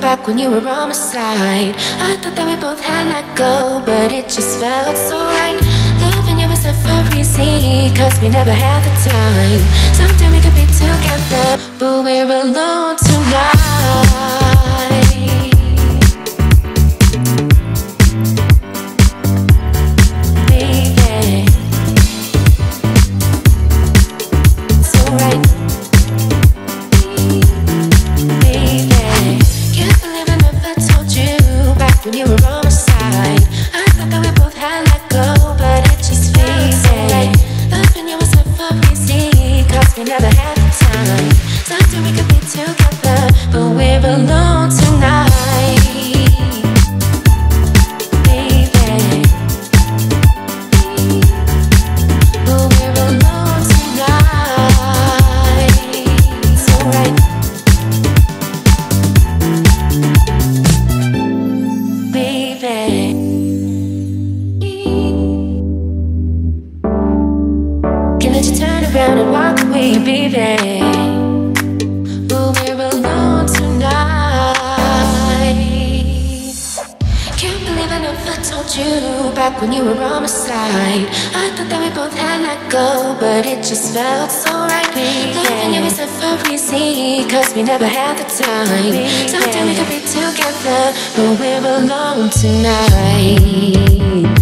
back when you were on my side. I thought that we both had let go, but it just felt so right. Loving you was never easy, cause we never had the time. Someday we could be together, but we're alone tonight. Baby, so right. Had the time. Someday we could be together, but we're alone tonight. Can't believe I told you back when you were on my side. I thought that we both had let go, but it just felt so right. Loving you was never easy, cause we never had the time. Someday we could be together, but we're alone tonight.